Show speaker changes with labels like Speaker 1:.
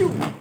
Speaker 1: Chou